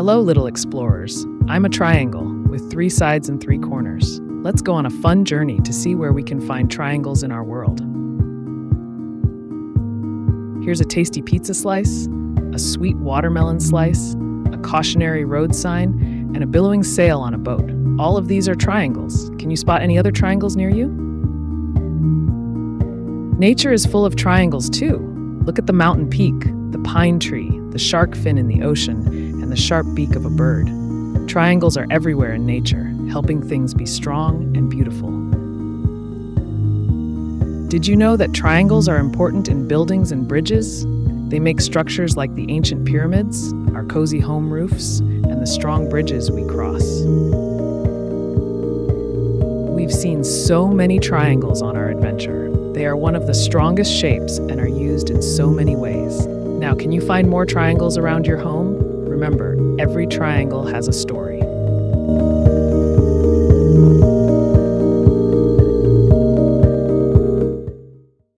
Hello, little explorers. I'm a triangle with three sides and three corners. Let's go on a fun journey to see where we can find triangles in our world. Here's a tasty pizza slice, a sweet watermelon slice, a cautionary road sign, and a billowing sail on a boat. All of these are triangles. Can you spot any other triangles near you? Nature is full of triangles too. Look at the mountain peak, the pine tree, the shark fin in the ocean, and the sharp beak of a bird. Triangles are everywhere in nature, helping things be strong and beautiful. Did you know that triangles are important in buildings and bridges? They make structures like the ancient pyramids, our cozy home roofs, and the strong bridges we cross. We've seen so many triangles on our adventure. They are one of the strongest shapes and are used in so many ways. Now, can you find more triangles around your home? Remember, every triangle has a story.